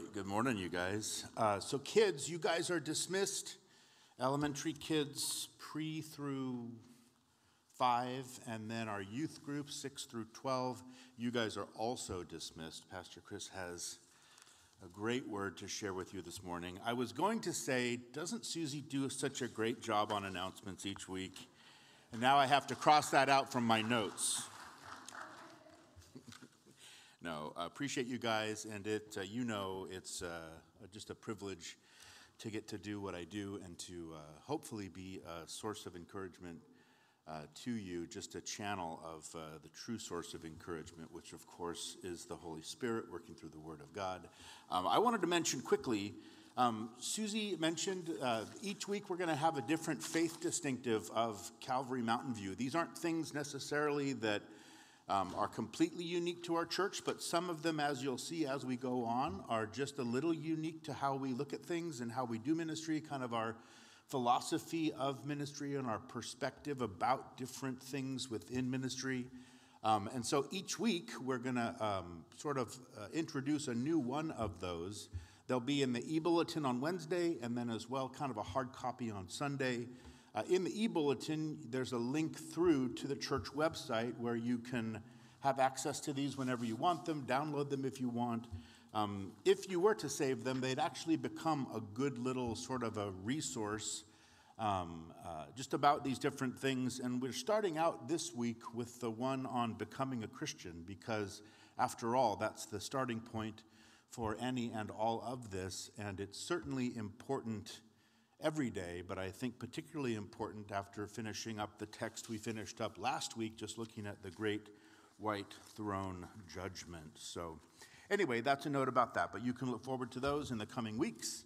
right, good morning, you guys. Uh, so, kids, you guys are dismissed. Elementary kids, pre through five, and then our youth group, six through 12, you guys are also dismissed. Pastor Chris has a great word to share with you this morning. I was going to say, doesn't Susie do such a great job on announcements each week? And now I have to cross that out from my notes. No, I appreciate you guys, and it, uh, you know, it's uh, just a privilege to get to do what I do and to uh, hopefully be a source of encouragement uh, to you, just a channel of uh, the true source of encouragement, which of course is the Holy Spirit working through the Word of God. Um, I wanted to mention quickly. Um, Susie mentioned uh, each week we're going to have a different faith distinctive of Calvary Mountain View. These aren't things necessarily that um, are completely unique to our church, but some of them, as you'll see as we go on, are just a little unique to how we look at things and how we do ministry, kind of our philosophy of ministry and our perspective about different things within ministry. Um, and so each week we're going to um, sort of uh, introduce a new one of those. They'll be in the e bulletin on Wednesday and then as well, kind of a hard copy on Sunday. Uh, in the e bulletin, there's a link through to the church website where you can have access to these whenever you want them, download them if you want. Um, if you were to save them, they'd actually become a good little sort of a resource um, uh, just about these different things. And we're starting out this week with the one on becoming a Christian, because after all, that's the starting point for any and all of this. And it's certainly important every day, but I think particularly important after finishing up the text we finished up last week, just looking at the great white throne judgment. So, Anyway, that's a note about that, but you can look forward to those in the coming weeks.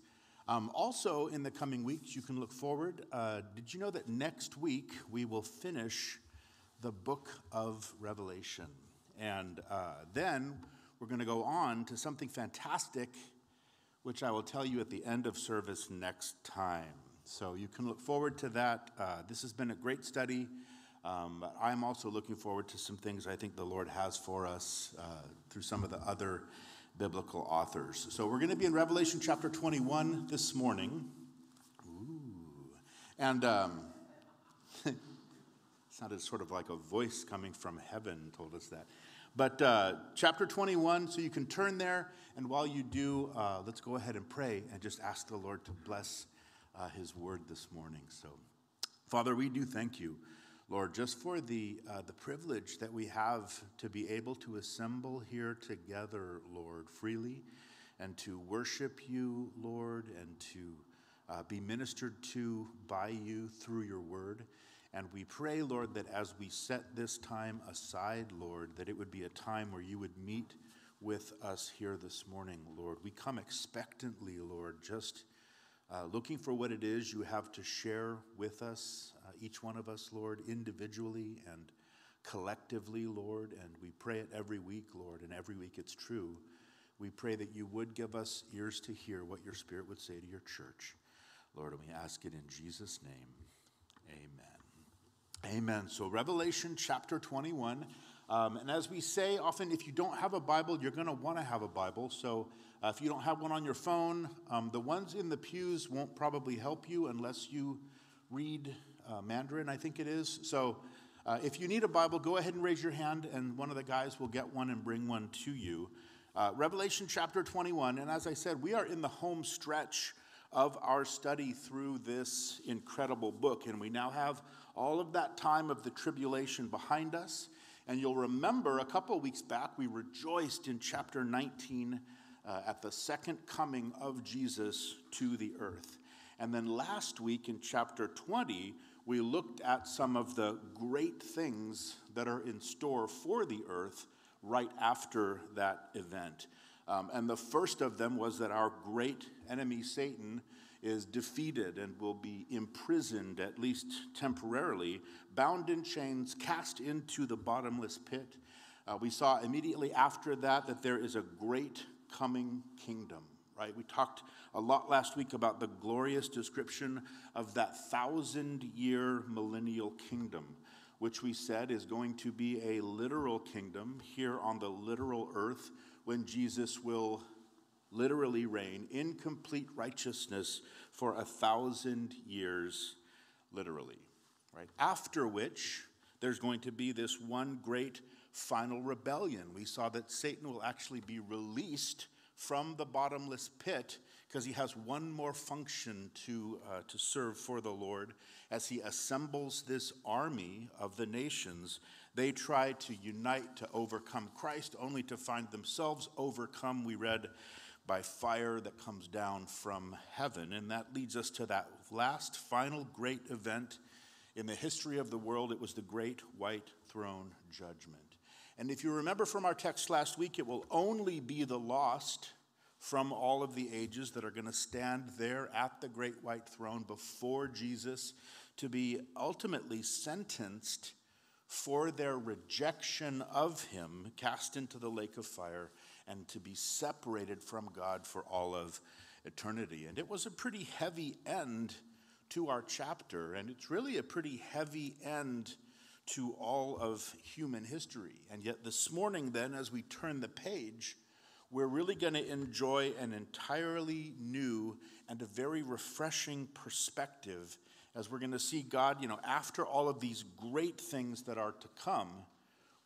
Um, also, in the coming weeks, you can look forward. Uh, did you know that next week we will finish the book of Revelation? And uh, then we're going to go on to something fantastic, which I will tell you at the end of service next time. So you can look forward to that. Uh, this has been a great study. Um, I'm also looking forward to some things I think the Lord has for us uh, through some of the other biblical authors. So we're going to be in Revelation chapter 21 this morning. Ooh. And um, sounded sort of like a voice coming from heaven told us that. But uh, chapter 21, so you can turn there, and while you do, uh, let's go ahead and pray and just ask the Lord to bless uh, his word this morning. So, Father, we do thank you Lord, just for the, uh, the privilege that we have to be able to assemble here together, Lord, freely, and to worship you, Lord, and to uh, be ministered to by you through your word. And we pray, Lord, that as we set this time aside, Lord, that it would be a time where you would meet with us here this morning, Lord. We come expectantly, Lord, just uh, looking for what it is you have to share with us each one of us, Lord, individually and collectively, Lord. And we pray it every week, Lord, and every week it's true. We pray that you would give us ears to hear what your Spirit would say to your church. Lord, and we ask it in Jesus' name. Amen. Amen. So, Revelation chapter 21. Um, and as we say often, if you don't have a Bible, you're going to want to have a Bible. So, uh, if you don't have one on your phone, um, the ones in the pews won't probably help you unless you read uh, Mandarin, I think it is. So uh, if you need a Bible, go ahead and raise your hand, and one of the guys will get one and bring one to you. Uh, Revelation chapter 21, and as I said, we are in the home stretch of our study through this incredible book, and we now have all of that time of the tribulation behind us. And you'll remember a couple weeks back, we rejoiced in chapter 19 uh, at the second coming of Jesus to the earth. And then last week in chapter 20, we looked at some of the great things that are in store for the earth right after that event. Um, and the first of them was that our great enemy, Satan, is defeated and will be imprisoned, at least temporarily, bound in chains, cast into the bottomless pit. Uh, we saw immediately after that that there is a great coming kingdom, right? We talked a lot last week about the glorious description of that thousand year millennial kingdom, which we said is going to be a literal kingdom here on the literal earth when Jesus will literally reign in complete righteousness for a thousand years, literally, right? After which, there's going to be this one great final rebellion. We saw that Satan will actually be released from the bottomless pit because he has one more function to, uh, to serve for the Lord. As he assembles this army of the nations, they try to unite to overcome Christ, only to find themselves overcome, we read, by fire that comes down from heaven. And that leads us to that last, final great event in the history of the world. It was the great white throne judgment. And if you remember from our text last week, it will only be the lost from all of the ages that are going to stand there at the great white throne before Jesus to be ultimately sentenced for their rejection of him, cast into the lake of fire, and to be separated from God for all of eternity. And it was a pretty heavy end to our chapter, and it's really a pretty heavy end to all of human history. And yet, this morning, then, as we turn the page, we're really going to enjoy an entirely new and a very refreshing perspective as we're going to see God, you know, after all of these great things that are to come,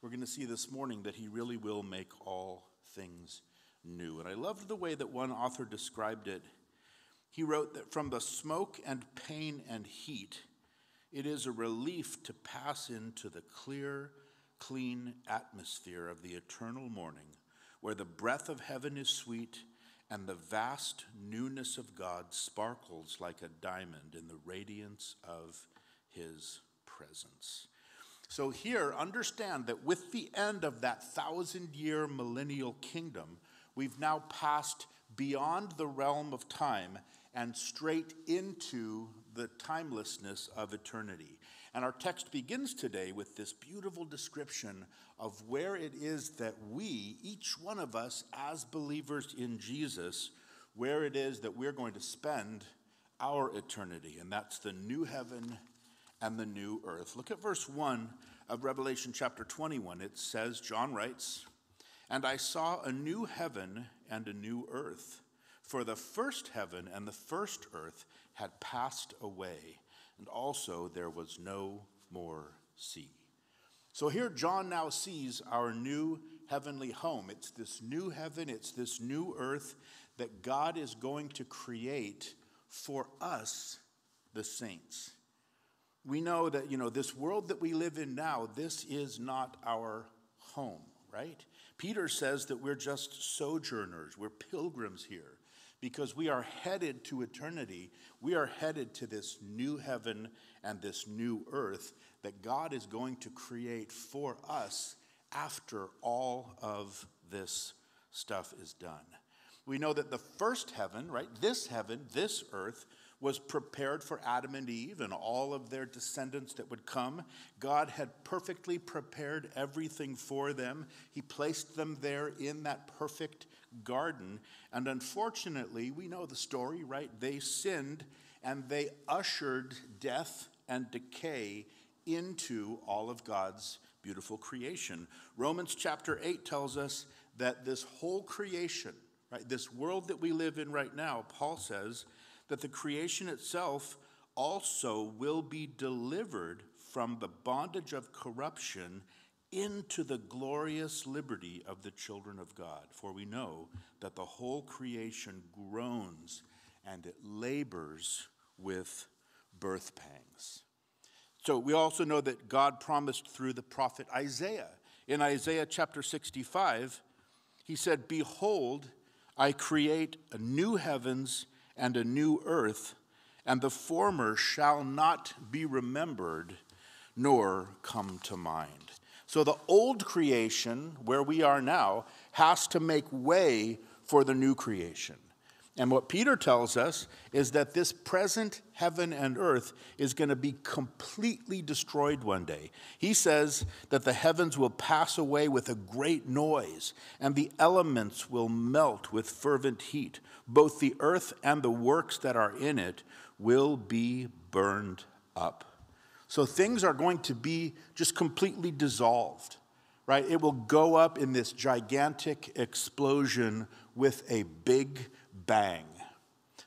we're going to see this morning that He really will make all things new. And I loved the way that one author described it. He wrote that from the smoke and pain and heat, it is a relief to pass into the clear, clean atmosphere of the eternal morning, where the breath of heaven is sweet and the vast newness of God sparkles like a diamond in the radiance of his presence. So, here, understand that with the end of that thousand year millennial kingdom, we've now passed beyond the realm of time and straight into the timelessness of eternity. And our text begins today with this beautiful description of where it is that we, each one of us as believers in Jesus, where it is that we're going to spend our eternity. And that's the new heaven and the new earth. Look at verse 1 of Revelation chapter 21. It says, John writes, And I saw a new heaven and a new earth, for the first heaven and the first earth had passed away, and also there was no more sea. So here John now sees our new heavenly home. It's this new heaven, it's this new earth that God is going to create for us, the saints. We know that, you know, this world that we live in now, this is not our home, right? Peter says that we're just sojourners, we're pilgrims here because we are headed to eternity. We are headed to this new heaven and this new earth that God is going to create for us after all of this stuff is done. We know that the first heaven, right, this heaven, this earth, was prepared for Adam and Eve and all of their descendants that would come. God had perfectly prepared everything for them. He placed them there in that perfect garden. And unfortunately, we know the story, right? They sinned and they ushered death and decay into all of God's beautiful creation. Romans chapter 8 tells us that this whole creation, right, this world that we live in right now, Paul says that the creation itself also will be delivered from the bondage of corruption into the glorious liberty of the children of God. For we know that the whole creation groans and it labors with birth pangs. So we also know that God promised through the prophet Isaiah. In Isaiah chapter 65, he said, Behold, I create a new heavens and a new earth, and the former shall not be remembered nor come to mind. So the old creation, where we are now, has to make way for the new creation. And what Peter tells us is that this present heaven and earth is going to be completely destroyed one day. He says that the heavens will pass away with a great noise, and the elements will melt with fervent heat. Both the earth and the works that are in it will be burned up. So things are going to be just completely dissolved. right? It will go up in this gigantic explosion with a big bang.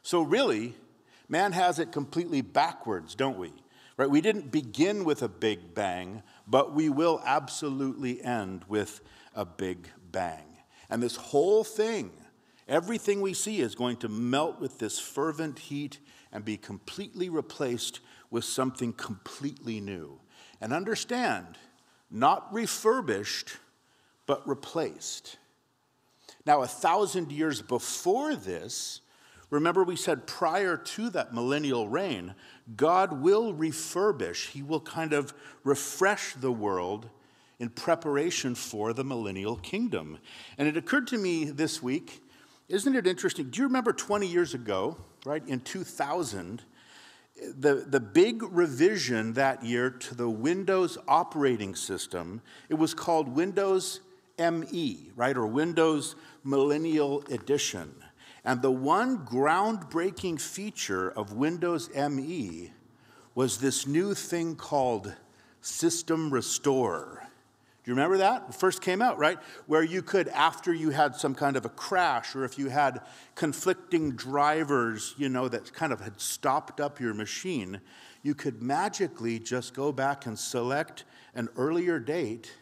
So, really, man has it completely backwards, don't we? Right? We didn't begin with a big bang, but we will absolutely end with a big bang. And this whole thing, everything we see is going to melt with this fervent heat and be completely replaced with something completely new. And understand, not refurbished, but replaced. Now, a thousand years before this, remember we said prior to that millennial reign, God will refurbish, He will kind of refresh the world in preparation for the millennial kingdom. And it occurred to me this week, isn't it interesting? Do you remember 20 years ago, right, in 2000, the, the big revision that year to the Windows operating system, it was called Windows ME, right, or Windows Millennial Edition. And the one groundbreaking feature of Windows ME was this new thing called System Restore. Do you remember that? It first came out, right? Where you could, after you had some kind of a crash, or if you had conflicting drivers, you know, that kind of had stopped up your machine, you could magically just go back and select an earlier date,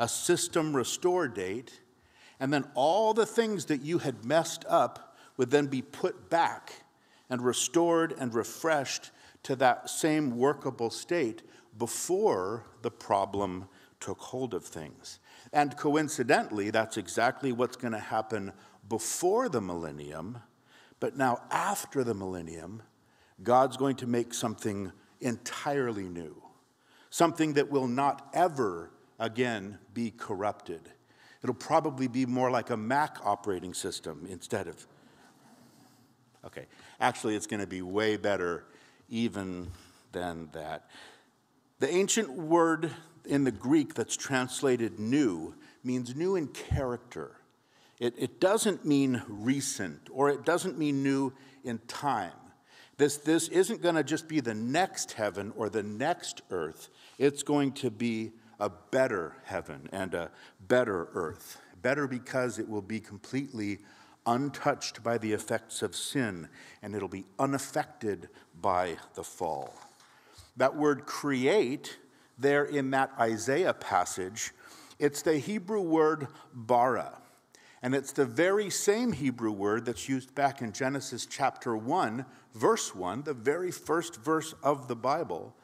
a system restore date, and then all the things that you had messed up would then be put back and restored and refreshed to that same workable state before the problem took hold of things. And coincidentally, that's exactly what's going to happen before the millennium. But now, after the millennium, God's going to make something entirely new, something that will not ever again be corrupted. It'll probably be more like a Mac operating system instead of. Okay, actually, it's going to be way better even than that. The ancient word in the Greek that's translated new means new in character. It, it doesn't mean recent or it doesn't mean new in time. This, this isn't going to just be the next heaven or the next earth, it's going to be a better heaven and a better earth. Better because it will be completely untouched by the effects of sin and it'll be unaffected by the fall. That word create there in that Isaiah passage, it's the Hebrew word bara. And it's the very same Hebrew word that's used back in Genesis chapter 1, verse 1, the very first verse of the Bible,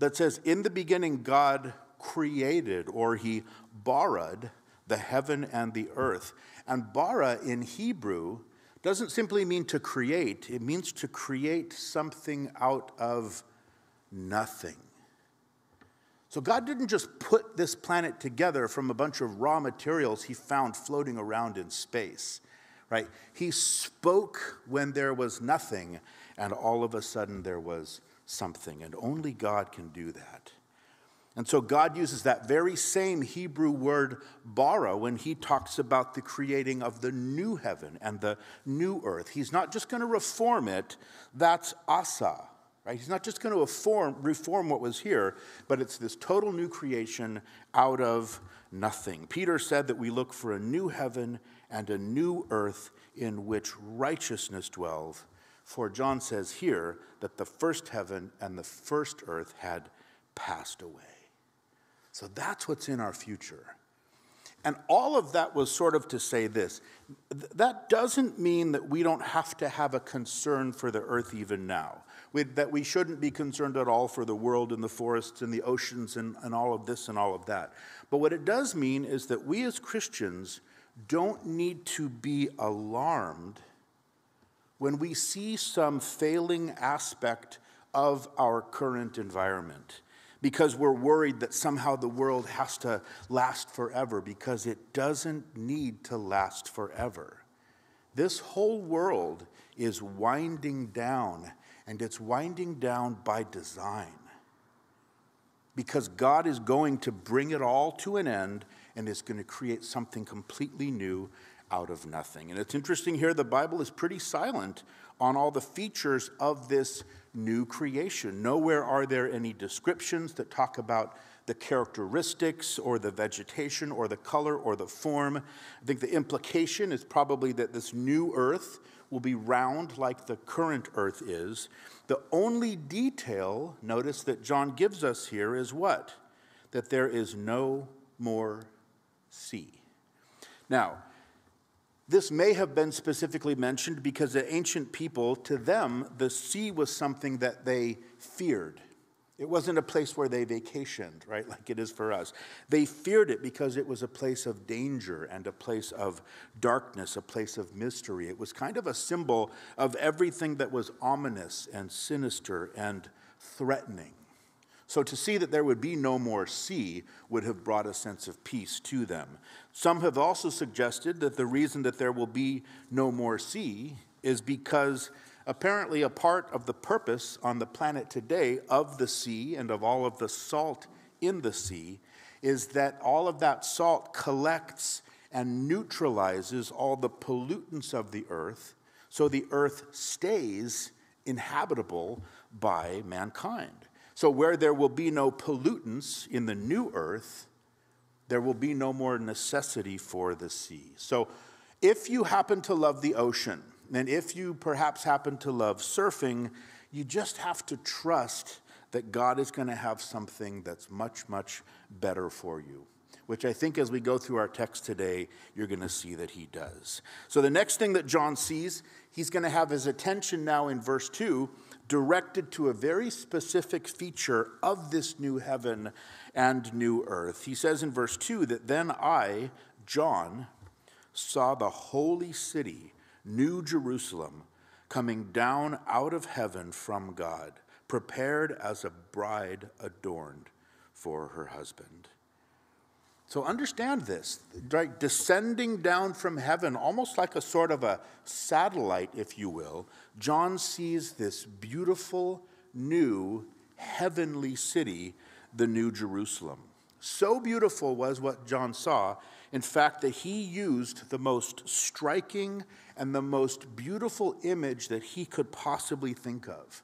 that says, In the beginning, God created, or he borrowed the heaven and the earth. And bara in Hebrew doesn't simply mean to create, it means to create something out of nothing. So God didn't just put this planet together from a bunch of raw materials he found floating around in space, right? He spoke when there was nothing, and all of a sudden there was something, and only God can do that. And so God uses that very same Hebrew word bara when he talks about the creating of the new heaven and the new earth. He's not just going to reform it, that's asa. Right? He's not just going to reform, reform what was here, but it's this total new creation out of nothing. Peter said that we look for a new heaven and a new earth in which righteousness dwells. For John says here that the first heaven and the first earth had passed away. So that's what's in our future. And all of that was sort of to say this that doesn't mean that we don't have to have a concern for the earth even now we, that we shouldn't be concerned at all for the world and the forests and the oceans and, and all of this and all of that. But what it does mean is that we as Christians don't need to be alarmed when we see some failing aspect of our current environment because we're worried that somehow the world has to last forever because it doesn't need to last forever. This whole world is winding down and it's winding down by design. Because God is going to bring it all to an end and is going to create something completely new out of nothing. And it's interesting here, the Bible is pretty silent on all the features of this new creation. Nowhere are there any descriptions that talk about the characteristics or the vegetation or the color or the form. I think the implication is probably that this new earth will be round like the current earth is. The only detail, notice, that John gives us here is what? That there is no more sea. Now, this may have been specifically mentioned because the ancient people, to them, the sea was something that they feared. It wasn't a place where they vacationed, right, like it is for us. They feared it because it was a place of danger and a place of darkness, a place of mystery. It was kind of a symbol of everything that was ominous and sinister and threatening. So to see that there would be no more sea would have brought a sense of peace to them. Some have also suggested that the reason that there will be no more sea is because apparently a part of the purpose on the planet today of the sea and of all of the salt in the sea is that all of that salt collects and neutralizes all the pollutants of the earth so the earth stays inhabitable by mankind. So, where there will be no pollutants in the new earth, there will be no more necessity for the sea. So, if you happen to love the ocean, and if you perhaps happen to love surfing, you just have to trust that God is going to have something that's much, much better for you, which I think as we go through our text today, you're going to see that he does. So the next thing that John sees, he's going to have his attention now in verse 2 directed to a very specific feature of this new heaven and new earth. He says in verse 2 that then I, John, saw the holy city New Jerusalem, coming down out of heaven from God, prepared as a bride adorned for her husband. So understand this, right? Descending down from heaven, almost like a sort of a satellite, if you will, John sees this beautiful, new, heavenly city, the New Jerusalem. So beautiful was what John saw, in fact, that he used the most striking and the most beautiful image that he could possibly think of.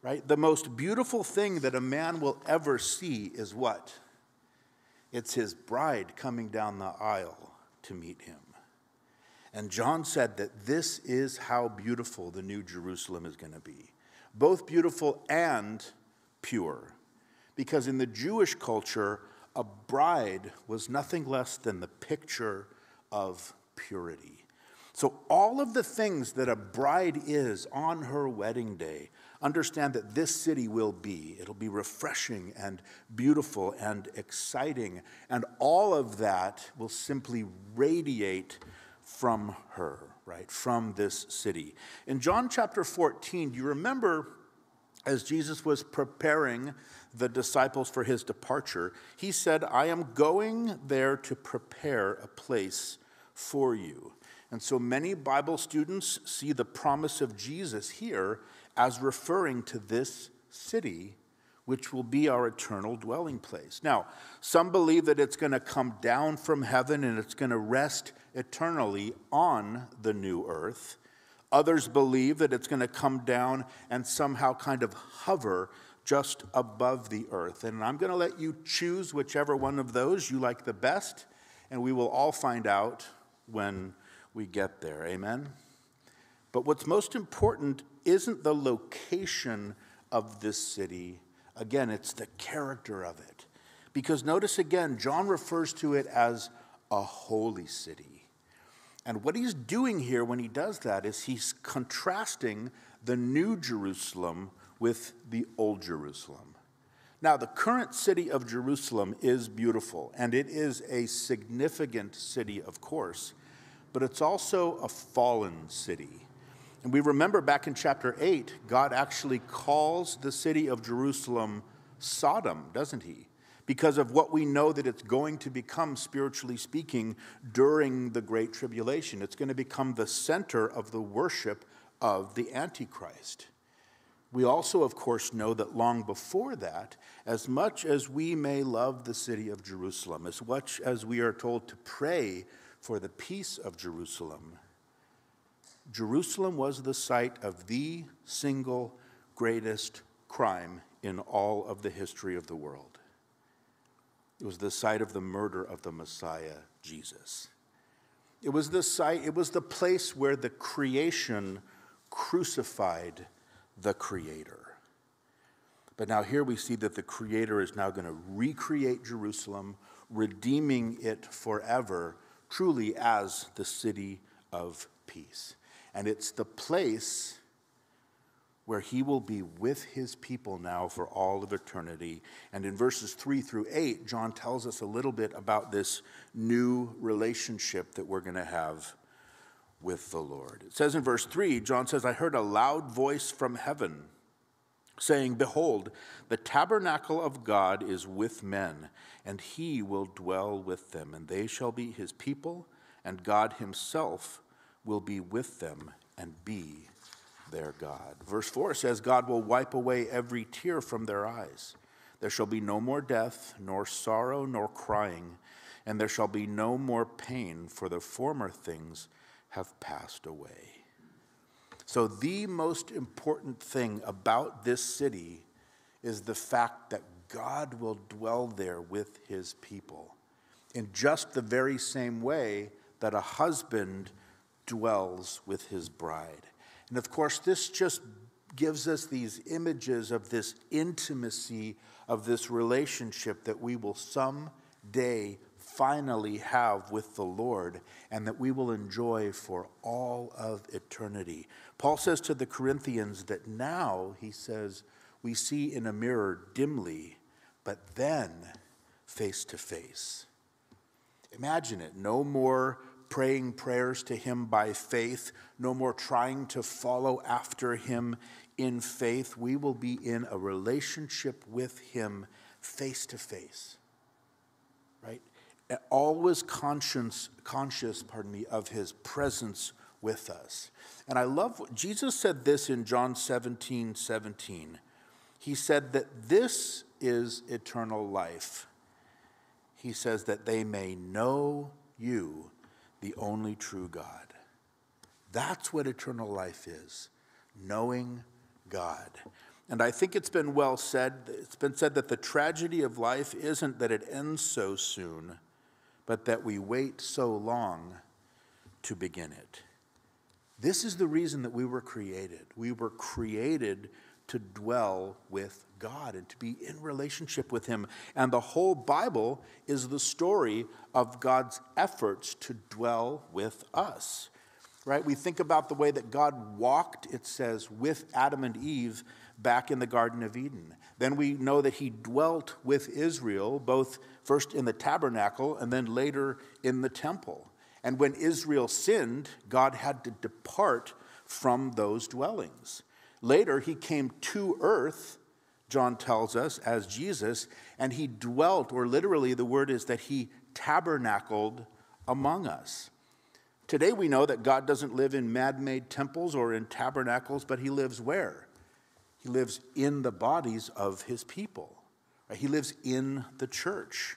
Right? The most beautiful thing that a man will ever see is what? It's his bride coming down the aisle to meet him. And John said that this is how beautiful the New Jerusalem is going to be both beautiful and pure. Because in the Jewish culture, a bride was nothing less than the picture of purity. So, all of the things that a bride is on her wedding day, understand that this city will be. It'll be refreshing and beautiful and exciting. And all of that will simply radiate from her, right? From this city. In John chapter 14, do you remember as Jesus was preparing the disciples for his departure, he said, I am going there to prepare a place for you. And so many Bible students see the promise of Jesus here as referring to this city, which will be our eternal dwelling place. Now, some believe that it's going to come down from heaven and it's going to rest eternally on the new earth. Others believe that it's going to come down and somehow kind of hover just above the earth. And I'm going to let you choose whichever one of those you like the best, and we will all find out when we get there. Amen? But what's most important isn't the location of this city. Again, it's the character of it. Because notice again, John refers to it as a holy city. And what he's doing here when he does that is he's contrasting the new Jerusalem with the old Jerusalem. Now, the current city of Jerusalem is beautiful, and it is a significant city, of course but it's also a fallen city. And we remember back in chapter 8, God actually calls the city of Jerusalem Sodom, doesn't he? Because of what we know that it's going to become, spiritually speaking, during the Great Tribulation. It's going to become the center of the worship of the Antichrist. We also, of course, know that long before that, as much as we may love the city of Jerusalem, as much as we are told to pray for the peace of Jerusalem, Jerusalem was the site of the single greatest crime in all of the history of the world. It was the site of the murder of the Messiah, Jesus. It was the site, it was the place where the creation crucified the Creator. But now here we see that the Creator is now going to recreate Jerusalem, redeeming it forever, truly as the city of peace. And it's the place where he will be with his people now for all of eternity. And in verses 3 through 8, John tells us a little bit about this new relationship that we're going to have with the Lord. It says in verse 3, John says, I heard a loud voice from heaven saying, Behold, the tabernacle of God is with men, and he will dwell with them, and they shall be his people, and God himself will be with them and be their God. Verse 4 says, God will wipe away every tear from their eyes. There shall be no more death, nor sorrow, nor crying, and there shall be no more pain, for the former things have passed away. So, the most important thing about this city is the fact that God will dwell there with his people in just the very same way that a husband dwells with his bride. And of course, this just gives us these images of this intimacy of this relationship that we will someday finally have with the Lord and that we will enjoy for all of eternity. Paul says to the Corinthians that now, he says, we see in a mirror dimly, but then face to face. Imagine it no more praying prayers to Him by faith, no more trying to follow after Him in faith. We will be in a relationship with Him face to face, right? Always conscious, conscious, pardon me, of His presence with us. And I love what Jesus said this in John 17 17. He said that this is eternal life. He says that they may know you, the only true God. That's what eternal life is knowing God. And I think it's been well said, it's been said that the tragedy of life isn't that it ends so soon, but that we wait so long to begin it. This is the reason that we were created. We were created to dwell with God and to be in relationship with Him. And the whole Bible is the story of God's efforts to dwell with us. Right? We think about the way that God walked, it says, with Adam and Eve back in the Garden of Eden. Then we know that He dwelt with Israel, both first in the tabernacle and then later in the temple. And when Israel sinned, God had to depart from those dwellings. Later, he came to earth, John tells us, as Jesus, and he dwelt, or literally the word is that he tabernacled among us. Today we know that God doesn't live in man made temples or in tabernacles, but he lives where? He lives in the bodies of his people. He lives in the church.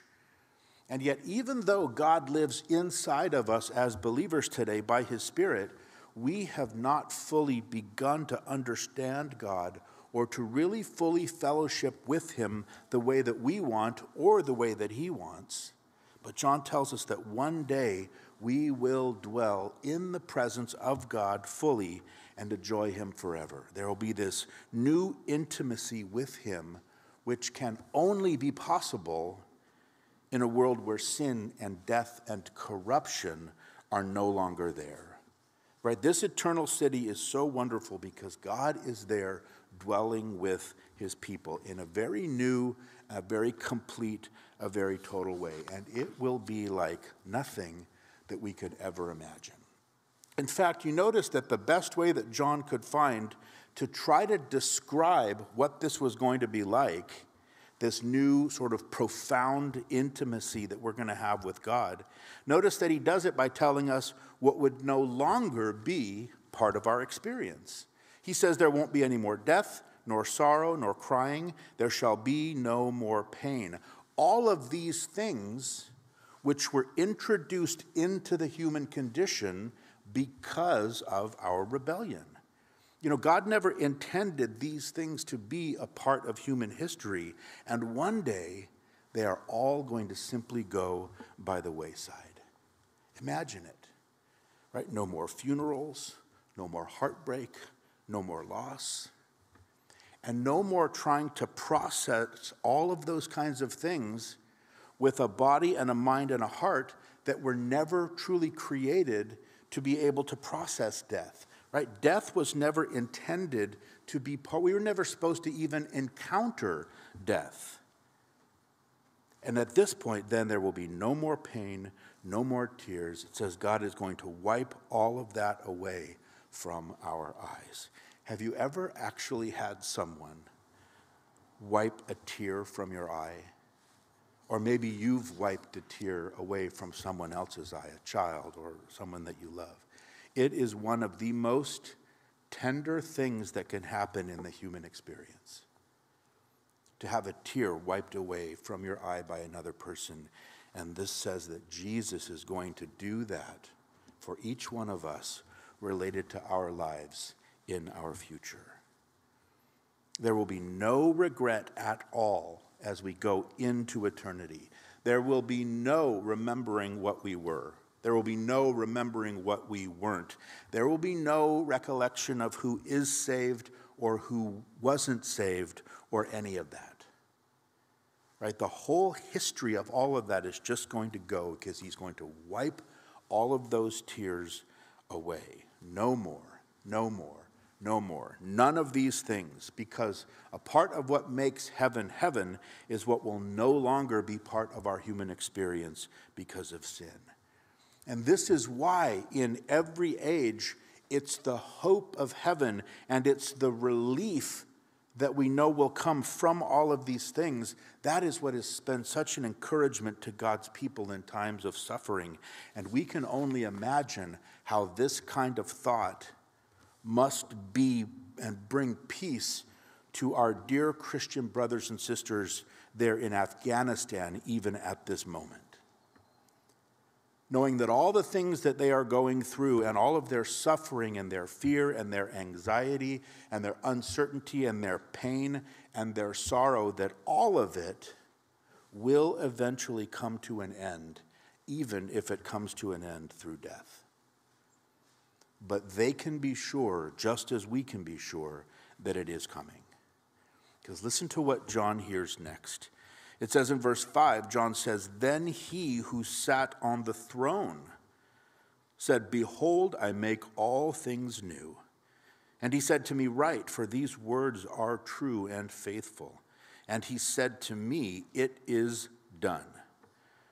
And yet, even though God lives inside of us as believers today by his Spirit, we have not fully begun to understand God or to really fully fellowship with Him the way that we want or the way that He wants. But John tells us that one day we will dwell in the presence of God fully and enjoy Him forever. There will be this new intimacy with Him, which can only be possible in a world where sin and death and corruption are no longer there. Right? This eternal city is so wonderful because God is there dwelling with his people in a very new, a very complete, a very total way. And it will be like nothing that we could ever imagine. In fact, you notice that the best way that John could find to try to describe what this was going to be like, this new sort of profound intimacy that we're going to have with God, notice that he does it by telling us what would no longer be part of our experience. He says there won't be any more death, nor sorrow, nor crying. There shall be no more pain. All of these things, which were introduced into the human condition because of our rebellion. You know, God never intended these things to be a part of human history, and one day they are all going to simply go by the wayside. Imagine it, right? No more funerals, no more heartbreak, no more loss, and no more trying to process all of those kinds of things with a body and a mind and a heart that were never truly created to be able to process death, right? Death was never intended to be part, we were never supposed to even encounter death. And at this point, then there will be no more pain, no more tears. It says God is going to wipe all of that away from our eyes. Have you ever actually had someone wipe a tear from your eye? Or maybe you've wiped a tear away from someone else's eye, a child or someone that you love. It is one of the most tender things that can happen in the human experience. To have a tear wiped away from your eye by another person. And this says that Jesus is going to do that for each one of us related to our lives in our future. There will be no regret at all as we go into eternity. There will be no remembering what we were. There will be no remembering what we weren't. There will be no recollection of who is saved or who wasn't saved or any of that. Right? The whole history of all of that is just going to go because he's going to wipe all of those tears away. No more, no more no more. None of these things, because a part of what makes heaven heaven is what will no longer be part of our human experience because of sin. And this is why, in every age, it's the hope of heaven and it's the relief that we know will come from all of these things. That is what has been such an encouragement to God's people in times of suffering. And we can only imagine how this kind of thought must be and bring peace to our dear Christian brothers and sisters there in Afghanistan, even at this moment. Knowing that all the things that they are going through and all of their suffering and their fear and their anxiety and their uncertainty and their pain and their sorrow, that all of it will eventually come to an end, even if it comes to an end through death but they can be sure, just as we can be sure, that it is coming. Because listen to what John hears next. It says in verse 5, John says, Then he who sat on the throne said, Behold, I make all things new. And he said to me, Write, for these words are true and faithful. And he said to me, It is done.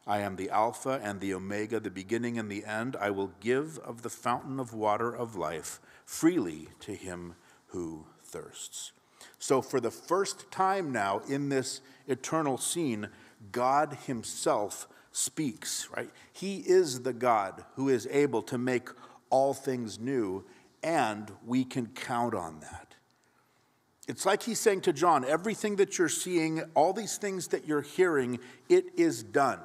I am the Alpha and the Omega, the beginning and the end. I will give of the fountain of water of life freely to him who thirsts. So, for the first time now in this eternal scene, God Himself speaks, right? He is the God who is able to make all things new, and we can count on that. It's like He's saying to John, everything that you're seeing, all these things that you're hearing, it is done.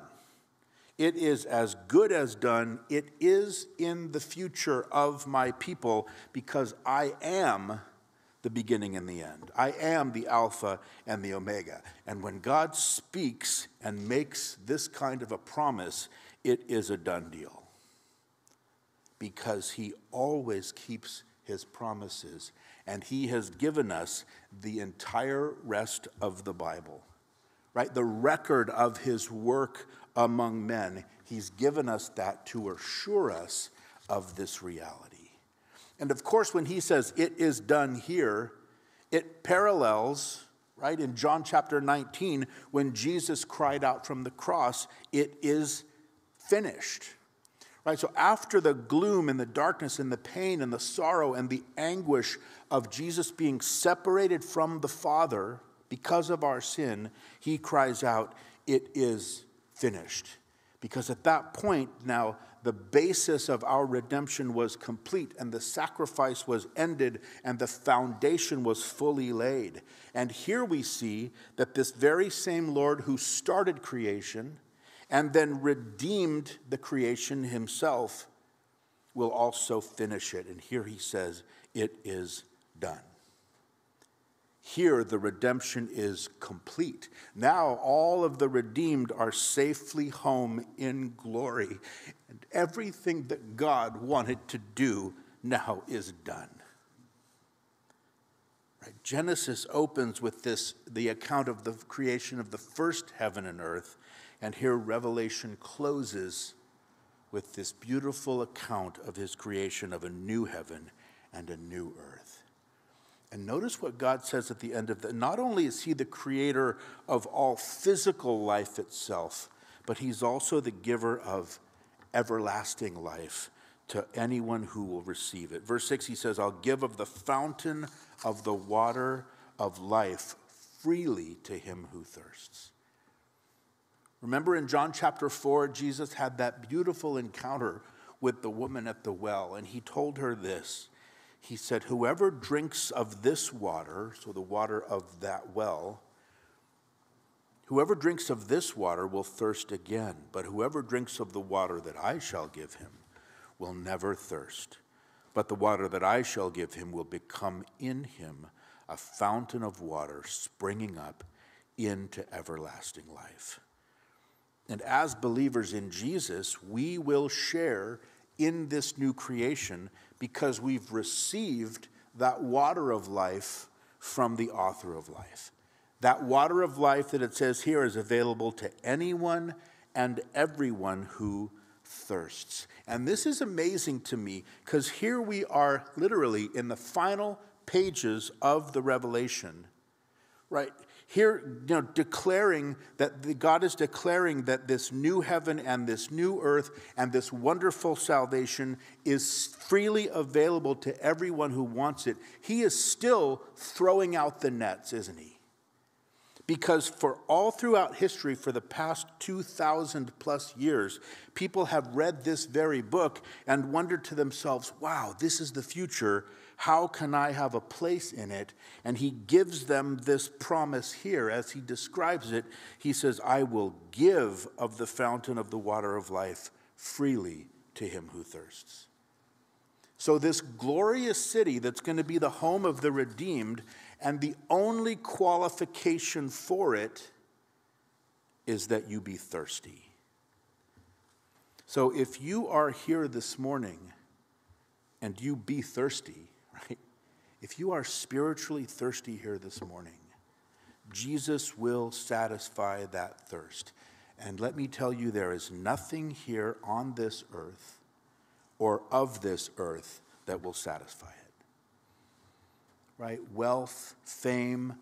It is as good as done. It is in the future of my people because I am the beginning and the end. I am the Alpha and the Omega. And when God speaks and makes this kind of a promise, it is a done deal. Because he always keeps his promises, and he has given us the entire rest of the Bible, right? The record of his work among men. He's given us that to assure us of this reality. And of course, when he says it is done here, it parallels, right, in John chapter 19, when Jesus cried out from the cross, it is finished. Right? So after the gloom and the darkness and the pain and the sorrow and the anguish of Jesus being separated from the Father because of our sin, he cries out, It is finished. Because at that point, now the basis of our redemption was complete, and the sacrifice was ended, and the foundation was fully laid. And here we see that this very same Lord who started creation and then redeemed the creation himself will also finish it. And here he says, It is done. Here, the redemption is complete. Now, all of the redeemed are safely home in glory. Everything that God wanted to do now is done. Right? Genesis opens with this the account of the creation of the first heaven and earth, and here Revelation closes with this beautiful account of his creation of a new heaven and a new earth. And notice what God says at the end of that. Not only is He the creator of all physical life itself, but He's also the giver of everlasting life to anyone who will receive it. Verse 6, He says, I'll give of the fountain of the water of life freely to him who thirsts. Remember in John chapter 4, Jesus had that beautiful encounter with the woman at the well, and he told her this he said, Whoever drinks of this water, so the water of that well, whoever drinks of this water will thirst again, but whoever drinks of the water that I shall give him will never thirst. But the water that I shall give him will become in him a fountain of water springing up into everlasting life. And as believers in Jesus, we will share in this new creation because we've received that water of life from the author of life. That water of life that it says here is available to anyone and everyone who thirsts. And this is amazing to me because here we are literally in the final pages of the Revelation, right? here, you know, declaring that the, God is declaring that this new heaven and this new earth and this wonderful salvation is freely available to everyone who wants it. He is still throwing out the nets, isn't he? Because for all throughout history, for the past 2,000 plus years, people have read this very book and wondered to themselves, wow, this is the future how can I have a place in it? And he gives them this promise here as he describes it. He says, I will give of the fountain of the water of life freely to him who thirsts. So, this glorious city that's going to be the home of the redeemed, and the only qualification for it is that you be thirsty. So, if you are here this morning and you be thirsty, right? if you are spiritually thirsty here this morning, Jesus will satisfy that thirst. And let me tell you, there is nothing here on this earth or of this earth that will satisfy it. Right? Wealth, fame,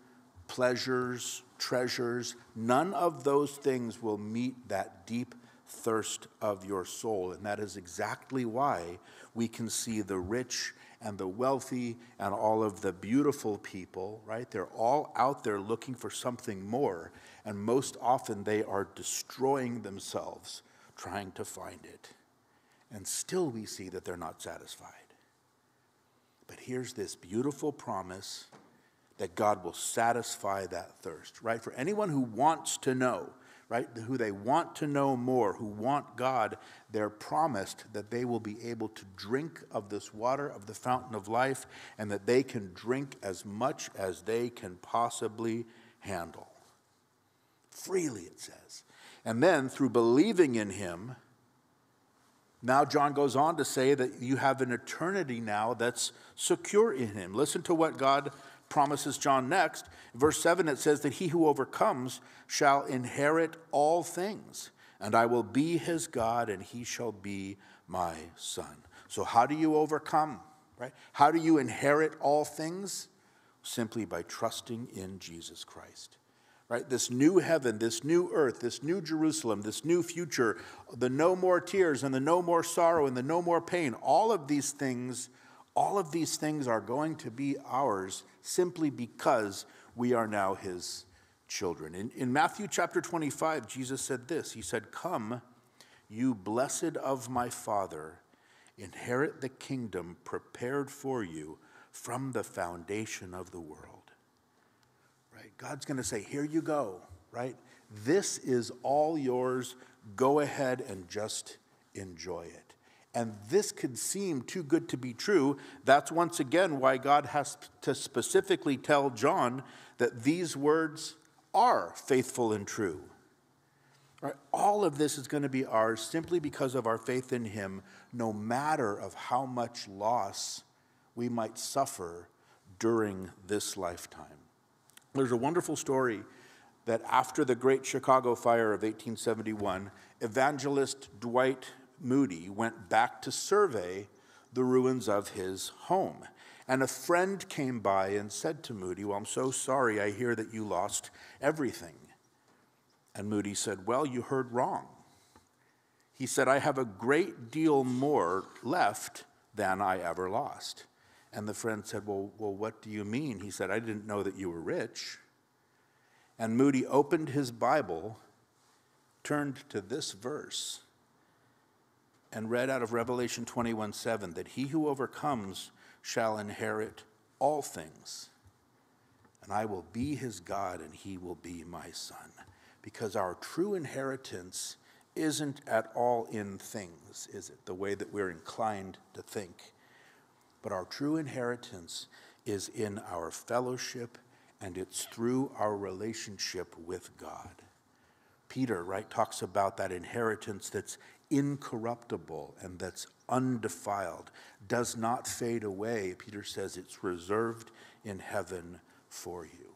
pleasures, treasures, none of those things will meet that deep thirst of your soul. And that is exactly why we can see the rich and the wealthy and all of the beautiful people, right? They're all out there looking for something more. And most often they are destroying themselves trying to find it. And still we see that they're not satisfied. But here's this beautiful promise that God will satisfy that thirst, right? For anyone who wants to know, right, who they want to know more, who want God, they're promised that they will be able to drink of this water of the fountain of life and that they can drink as much as they can possibly handle. Freely, it says. And then through believing in him, now John goes on to say that you have an eternity now that's secure in him. Listen to what God promises John next. Verse 7, it says that he who overcomes shall inherit all things, and I will be his God, and he shall be my son. So, how do you overcome? Right? How do you inherit all things? Simply by trusting in Jesus Christ. Right? This new heaven, this new earth, this new Jerusalem, this new future, the no more tears and the no more sorrow and the no more pain, all of these things all of these things are going to be ours simply because we are now his children. In, in Matthew chapter 25, Jesus said this He said, Come, you blessed of my Father, inherit the kingdom prepared for you from the foundation of the world. God's going to say, Here you go, right? This is all yours. Go ahead and just enjoy it. And this could seem too good to be true. That's once again why God has to specifically tell John that these words are faithful and true. Right? All of this is going to be ours simply because of our faith in Him, no matter of how much loss we might suffer during this lifetime. There's a wonderful story that after the Great Chicago Fire of 1871, evangelist Dwight Moody went back to survey the ruins of his home. And a friend came by and said to Moody, Well, I'm so sorry, I hear that you lost everything. And Moody said, Well, you heard wrong. He said, I have a great deal more left than I ever lost. And the friend said, Well, well what do you mean? He said, I didn't know that you were rich. And Moody opened his Bible, turned to this verse, and read out of Revelation 21 7 that he who overcomes shall inherit all things. And I will be his God, and he will be my son. Because our true inheritance isn't at all in things, is it? The way that we're inclined to think. But our true inheritance is in our fellowship, and it's through our relationship with God. Peter, right, talks about that inheritance that's incorruptible and that's undefiled, does not fade away. Peter says it's reserved in heaven for you.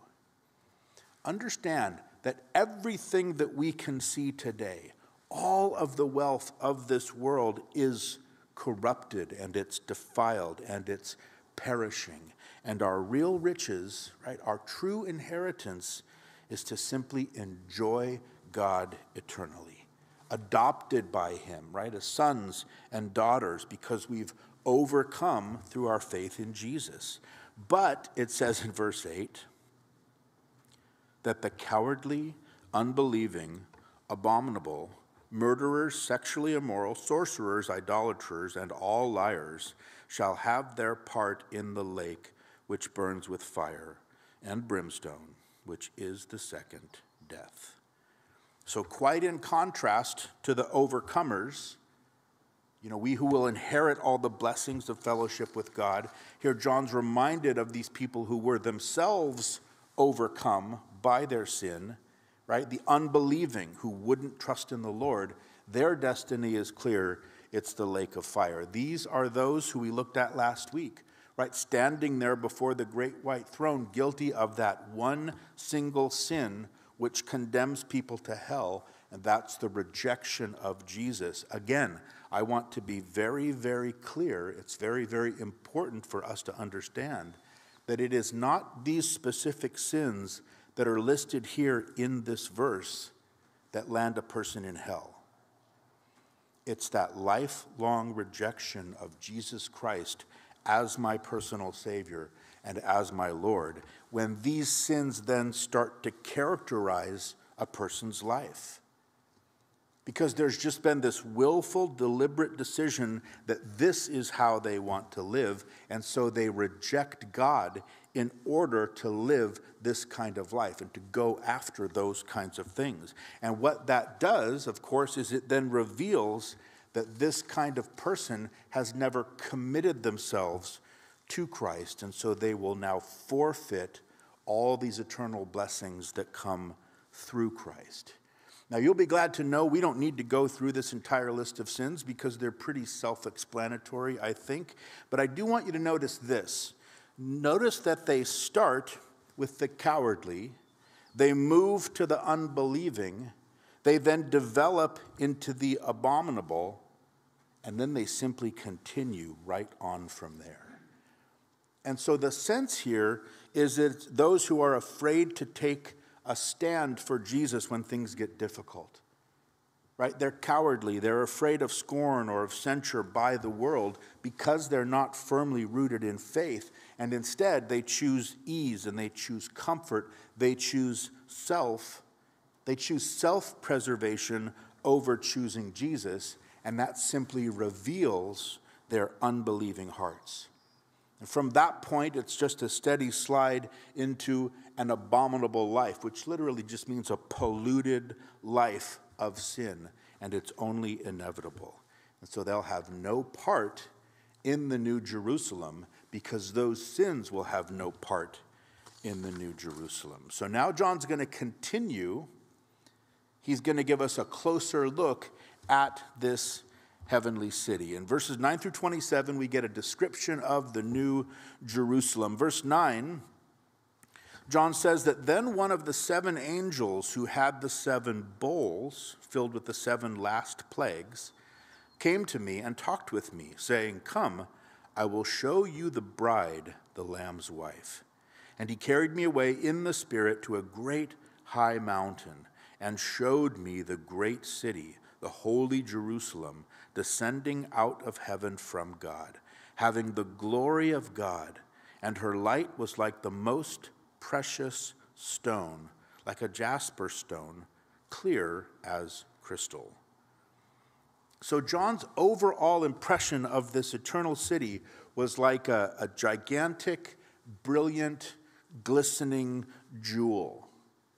Understand that everything that we can see today, all of the wealth of this world is corrupted and it's defiled and it's perishing. And our real riches, right, our true inheritance is to simply enjoy God eternally, adopted by Him, right, as sons and daughters because we've overcome through our faith in Jesus. But it says in verse 8 that the cowardly, unbelieving, abominable, murderers, sexually immoral, sorcerers, idolaters, and all liars shall have their part in the lake which burns with fire and brimstone, which is the second death. So, quite in contrast to the overcomers, you know, we who will inherit all the blessings of fellowship with God, here John's reminded of these people who were themselves overcome by their sin right? The unbelieving who wouldn't trust in the Lord, their destiny is clear. It's the lake of fire. These are those who we looked at last week, right? Standing there before the great white throne, guilty of that one single sin which condemns people to hell, and that's the rejection of Jesus. Again, I want to be very, very clear. It's very, very important for us to understand that it is not these specific sins that are listed here in this verse that land a person in hell. It's that lifelong rejection of Jesus Christ as my personal Savior and as my Lord, when these sins then start to characterize a person's life. Because there's just been this willful, deliberate decision that this is how they want to live, and so they reject God in order to live this kind of life and to go after those kinds of things. And what that does, of course, is it then reveals that this kind of person has never committed themselves to Christ, and so they will now forfeit all these eternal blessings that come through Christ. Now, you'll be glad to know we don't need to go through this entire list of sins because they're pretty self explanatory, I think. But I do want you to notice this Notice that they start with the cowardly, they move to the unbelieving, they then develop into the abominable, and then they simply continue right on from there. And so the sense here is that those who are afraid to take a stand for Jesus when things get difficult right? They're cowardly. They're afraid of scorn or of censure by the world because they're not firmly rooted in faith. And instead, they choose ease and they choose comfort. They choose self. They choose self preservation over choosing Jesus. And that simply reveals their unbelieving hearts. And from that point, it's just a steady slide into an abominable life, which literally just means a polluted life of sin, and it's only inevitable. And so they'll have no part in the New Jerusalem because those sins will have no part in the New Jerusalem. So now John's going to continue. He's going to give us a closer look at this heavenly city. In verses 9 through 27, we get a description of the New Jerusalem. Verse 9, John says that then one of the seven angels who had the seven bowls filled with the seven last plagues came to me and talked with me, saying, Come, I will show you the bride, the Lamb's wife. And he carried me away in the Spirit to a great high mountain and showed me the great city, the holy Jerusalem, descending out of heaven from God, having the glory of God. And her light was like the most precious stone, like a jasper stone, clear as crystal. So, John's overall impression of this eternal city was like a, a gigantic, brilliant, glistening jewel.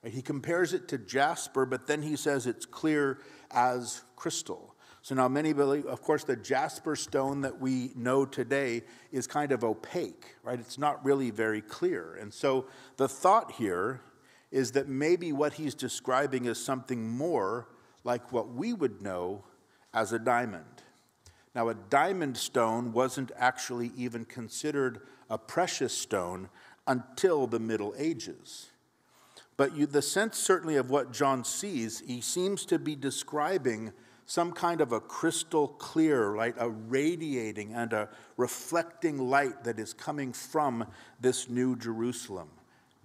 He compares it to jasper, but then he says it's clear as crystal. So now many believe, of course, the jasper stone that we know today is kind of opaque, right? It's not really very clear. And so the thought here is that maybe what he's describing is something more like what we would know as a diamond. Now, a diamond stone wasn't actually even considered a precious stone until the Middle Ages. But you, the sense, certainly, of what John sees, he seems to be describing some kind of a crystal clear light, a radiating and a reflecting light that is coming from this new Jerusalem.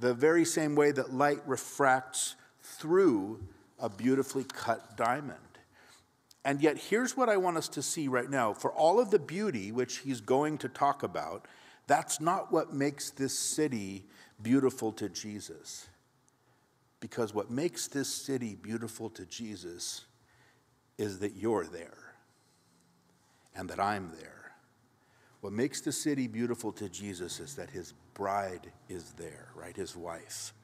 The very same way that light refracts through a beautifully cut diamond. And yet, here's what I want us to see right now. For all of the beauty which he's going to talk about, that's not what makes this city beautiful to Jesus. Because what makes this city beautiful to Jesus is that you're there and that I'm there. What makes the city beautiful to Jesus is that his bride is there, right? His wife.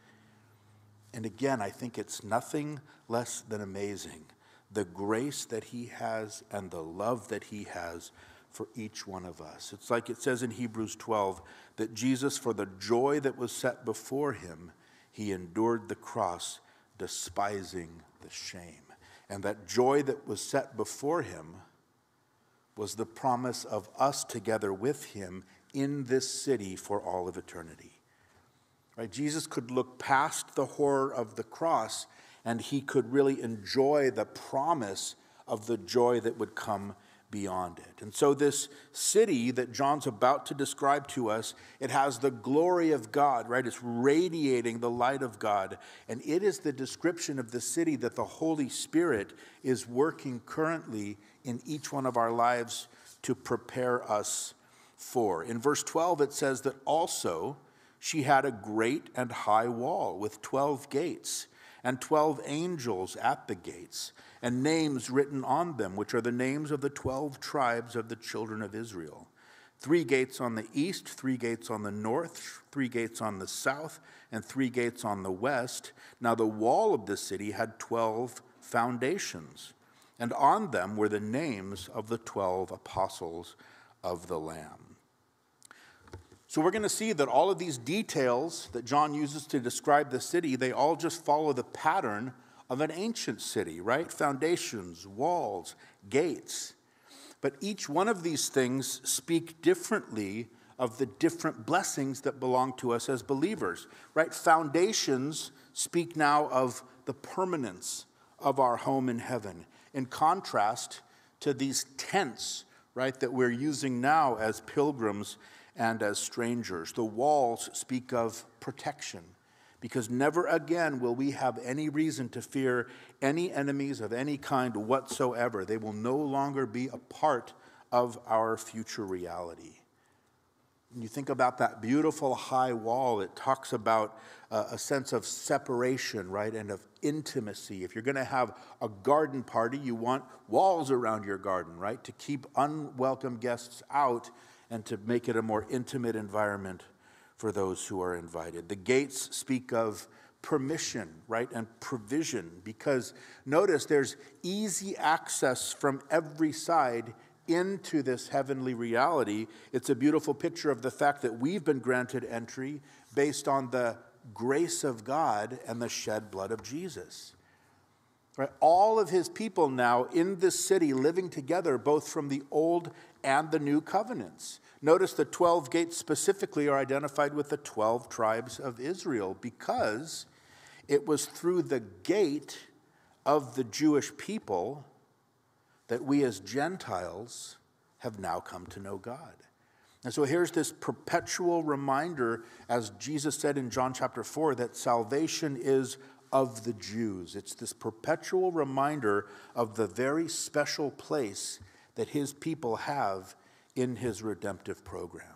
And again, I think it's nothing less than amazing the grace that he has and the love that he has for each one of us. It's like it says in Hebrews 12 that Jesus, for the joy that was set before him, he endured the cross, despising the shame. And that joy that was set before him was the promise of us together with him in this city for all of eternity. Right? Jesus could look past the horror of the cross and he could really enjoy the promise of the joy that would come beyond it. And so this city that John's about to describe to us, it has the glory of God, right? It's radiating the light of God. And it is the description of the city that the Holy Spirit is working currently in each one of our lives to prepare us for. In verse 12 it says that also she had a great and high wall with 12 gates and 12 angels at the gates and names written on them, which are the names of the 12 tribes of the children of Israel. Three gates on the east, three gates on the north, three gates on the south, and three gates on the west. Now the wall of the city had 12 foundations, and on them were the names of the 12 apostles of the Lamb. So we're going to see that all of these details that John uses to describe the city, they all just follow the pattern of an ancient city, right? Foundations, walls, gates. But each one of these things speak differently of the different blessings that belong to us as believers, right? Foundations speak now of the permanence of our home in heaven, in contrast to these tents, right, that we're using now as pilgrims and as strangers. The walls speak of protection because never again will we have any reason to fear any enemies of any kind whatsoever. They will no longer be a part of our future reality. When you think about that beautiful high wall, it talks about uh, a sense of separation, right, and of intimacy. If you're going to have a garden party, you want walls around your garden, right, to keep unwelcome guests out and to make it a more intimate environment for those who are invited. The gates speak of permission, right, and provision. Because notice there's easy access from every side into this heavenly reality. It's a beautiful picture of the fact that we've been granted entry based on the grace of God and the shed blood of Jesus. Right? All of his people now in this city living together, both from the old and the new covenants. Notice the 12 gates specifically are identified with the 12 tribes of Israel because it was through the gate of the Jewish people that we as Gentiles have now come to know God. And so here's this perpetual reminder, as Jesus said in John chapter 4, that salvation is of the Jews. It's this perpetual reminder of the very special place that his people have in his redemptive program.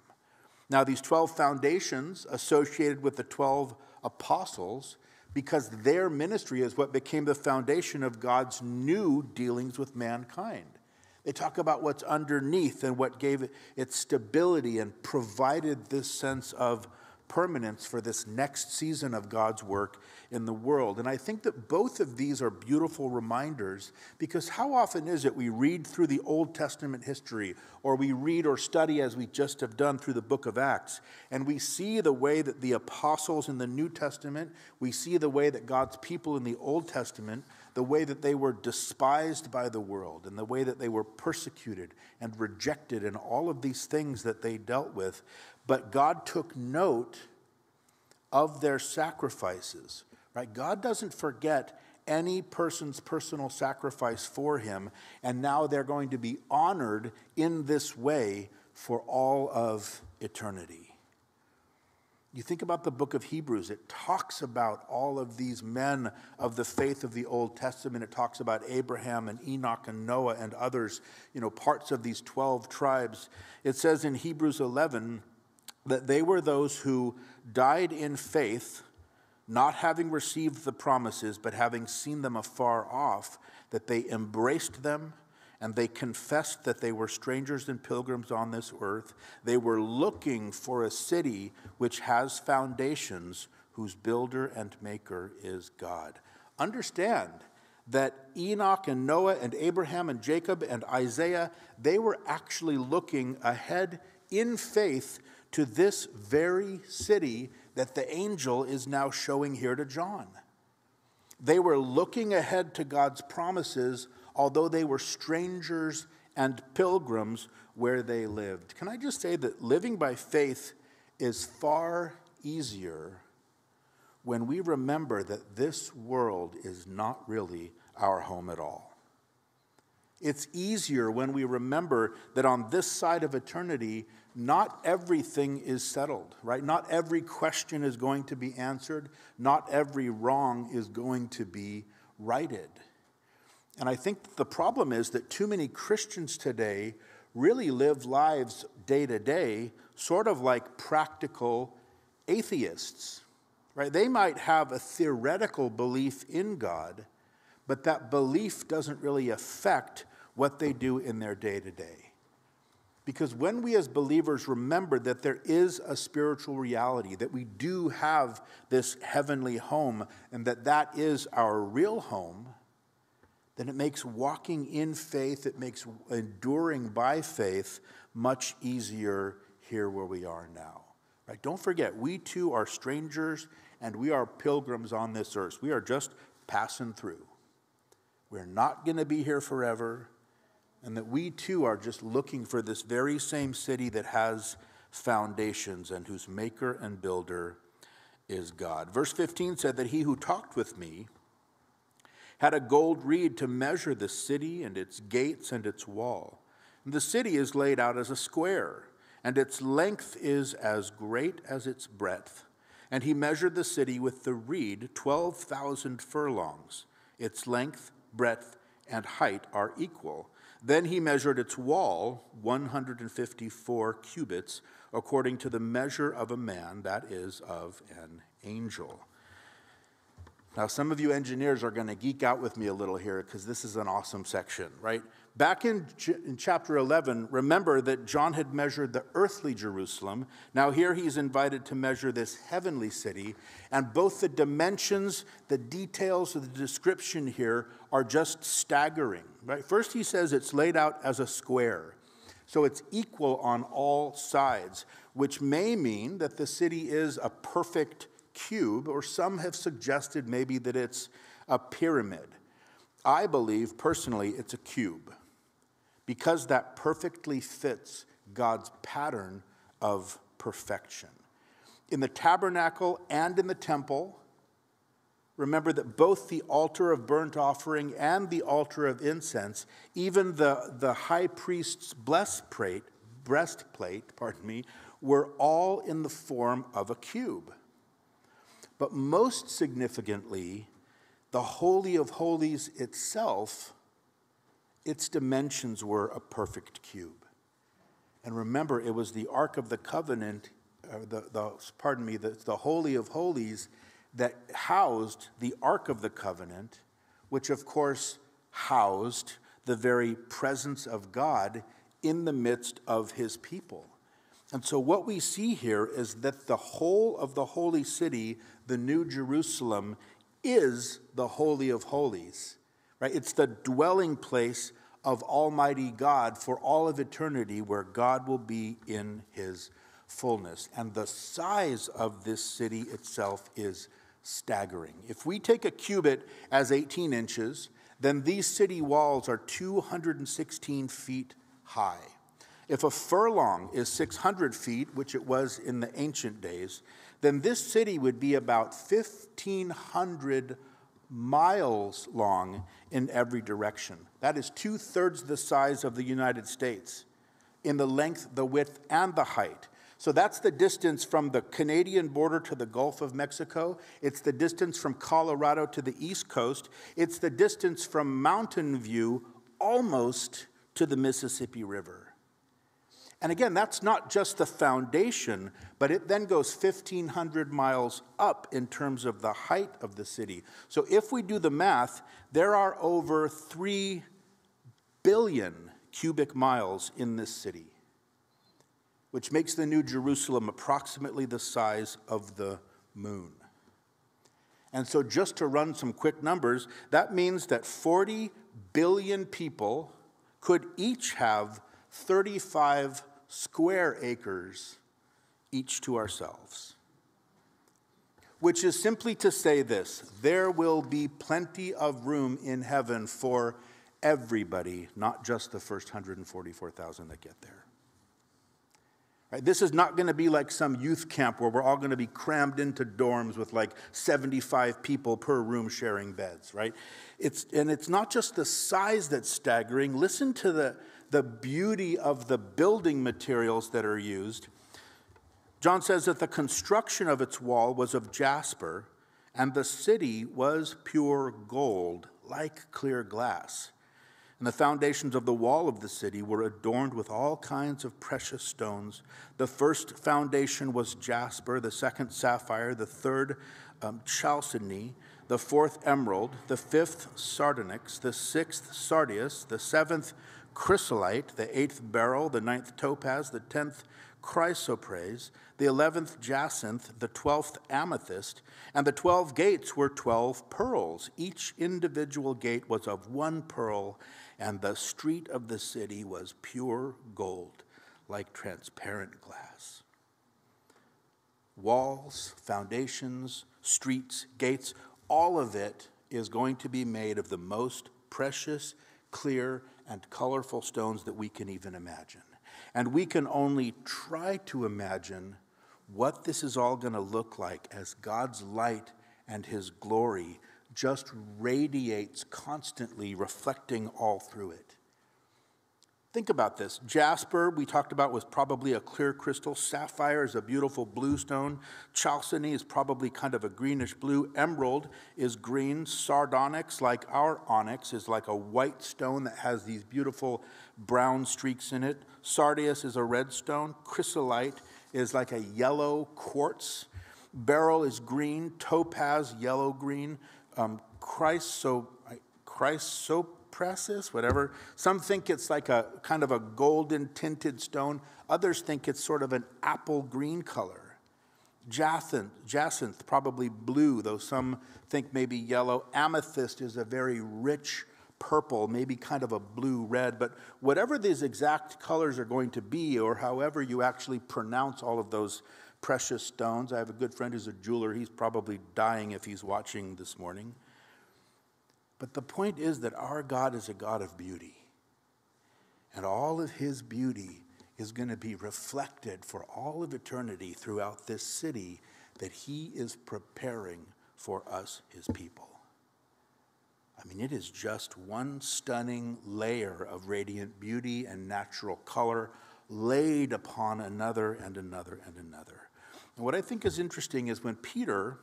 Now, these 12 foundations associated with the 12 apostles, because their ministry is what became the foundation of God's new dealings with mankind. They talk about what's underneath and what gave it its stability and provided this sense of permanence for this next season of God's work in the world. And I think that both of these are beautiful reminders because how often is it we read through the Old Testament history or we read or study as we just have done through the book of Acts and we see the way that the apostles in the New Testament, we see the way that God's people in the Old Testament the way that they were despised by the world and the way that they were persecuted and rejected and all of these things that they dealt with. But God took note of their sacrifices, right? God doesn't forget any person's personal sacrifice for him, and now they're going to be honored in this way for all of eternity. You think about the book of Hebrews, it talks about all of these men of the faith of the Old Testament. It talks about Abraham and Enoch and Noah and others, you know, parts of these 12 tribes. It says in Hebrews 11 that they were those who died in faith, not having received the promises, but having seen them afar off, that they embraced them and they confessed that they were strangers and pilgrims on this earth. They were looking for a city which has foundations, whose builder and maker is God. Understand that Enoch and Noah and Abraham and Jacob and Isaiah, they were actually looking ahead in faith to this very city that the angel is now showing here to John. They were looking ahead to God's promises although they were strangers and pilgrims where they lived. Can I just say that living by faith is far easier when we remember that this world is not really our home at all? It's easier when we remember that on this side of eternity, not everything is settled, right? Not every question is going to be answered, not every wrong is going to be righted. And I think the problem is that too many Christians today really live lives day to day sort of like practical atheists, right? They might have a theoretical belief in God, but that belief doesn't really affect what they do in their day to day. Because when we as believers remember that there is a spiritual reality, that we do have this heavenly home, and that that is our real home, then it makes walking in faith, it makes enduring by faith much easier here where we are now. Right? Don't forget, we too are strangers and we are pilgrims on this earth. We are just passing through. We're not going to be here forever, and that we too are just looking for this very same city that has foundations and whose maker and builder is God. Verse 15 said that he who talked with me had a gold reed to measure the city and its gates and its wall. And the city is laid out as a square, and its length is as great as its breadth. And he measured the city with the reed 12,000 furlongs. Its length, breadth, and height are equal. Then he measured its wall 154 cubits, according to the measure of a man, that is, of an angel. Now, some of you engineers are going to geek out with me a little here because this is an awesome section, right? Back in, in chapter 11, remember that John had measured the earthly Jerusalem. Now, here he's invited to measure this heavenly city. And both the dimensions, the details of the description here are just staggering. Right? First, he says it's laid out as a square. So it's equal on all sides, which may mean that the city is a perfect cube, or some have suggested maybe that it's a pyramid. I believe personally it's a cube because that perfectly fits God's pattern of perfection. In the tabernacle and in the temple, remember that both the altar of burnt offering and the altar of incense, even the, the high priest's breastplate, breastplate, pardon me, were all in the form of a cube. But most significantly, the Holy of Holies itself its dimensions were a perfect cube. And remember, it was the Ark of the Covenant, uh, the, the, pardon me, the, the Holy of Holies that housed the Ark of the Covenant, which of course housed the very presence of God in the midst of his people. And so, what we see here is that the whole of the holy city, the New Jerusalem, is the Holy of Holies. Right? It's the dwelling place of Almighty God for all of eternity, where God will be in his fullness. And the size of this city itself is staggering. If we take a cubit as 18 inches, then these city walls are 216 feet high. If a furlong is 600 feet, which it was in the ancient days, then this city would be about 1,500 miles long in every direction. That is two thirds the size of the United States in the length, the width, and the height. So that's the distance from the Canadian border to the Gulf of Mexico. It's the distance from Colorado to the East Coast. It's the distance from Mountain View almost to the Mississippi River. And again, that's not just the foundation, but it then goes 1,500 miles up in terms of the height of the city. So if we do the math, there are over 3 billion cubic miles in this city, which makes the New Jerusalem approximately the size of the moon. And so, just to run some quick numbers, that means that 40 billion people could each have 35 square acres each to ourselves. Which is simply to say this there will be plenty of room in heaven for everybody, not just the first 144,000 that get there. Right? This is not going to be like some youth camp where we're all going to be crammed into dorms with like 75 people per room sharing beds, right? It's, and it's not just the size that's staggering. Listen to the, the beauty of the building materials that are used. John says that the construction of its wall was of jasper, and the city was pure gold, like clear glass. And the foundations of the wall of the city were adorned with all kinds of precious stones. The first foundation was jasper, the second sapphire, the third um, chalcedony, the fourth emerald, the fifth sardonyx, the sixth sardius, the seventh chrysolite, the eighth beryl, the ninth topaz, the tenth chrysoprase, the eleventh jacinth, the twelfth amethyst, and the twelve gates were twelve pearls. Each individual gate was of one pearl, and the street of the city was pure gold, like transparent glass. Walls, foundations, streets, gates, all of it is going to be made of the most precious, clear, and colorful stones that we can even imagine. And we can only try to imagine what this is all going to look like as God's light and his glory just radiates constantly, reflecting all through it. Think about this. Jasper, we talked about, was probably a clear crystal. Sapphire is a beautiful blue stone. Chalcedony is probably kind of a greenish blue. Emerald is green. Sardonyx, like our onyx, is like a white stone that has these beautiful brown streaks in it. Sardius is a red stone. Chrysolite is like a yellow quartz. Beryl is green. Topaz, yellow green. Um, Christ, so, chrysoprasus, whatever. Some think it's like a kind of a golden tinted stone. Others think it's sort of an apple green color. Jacinth, jacinth, probably blue, though some think maybe yellow. Amethyst is a very rich purple, maybe kind of a blue red. But whatever these exact colors are going to be, or however you actually pronounce all of those precious stones, I have a good friend who's a jeweler. He's probably dying if he's watching this morning. But the point is that our God is a God of beauty. And all of his beauty is going to be reflected for all of eternity throughout this city that he is preparing for us, his people. I mean, it is just one stunning layer of radiant beauty and natural color laid upon another and another and another. And what I think is interesting is when Peter,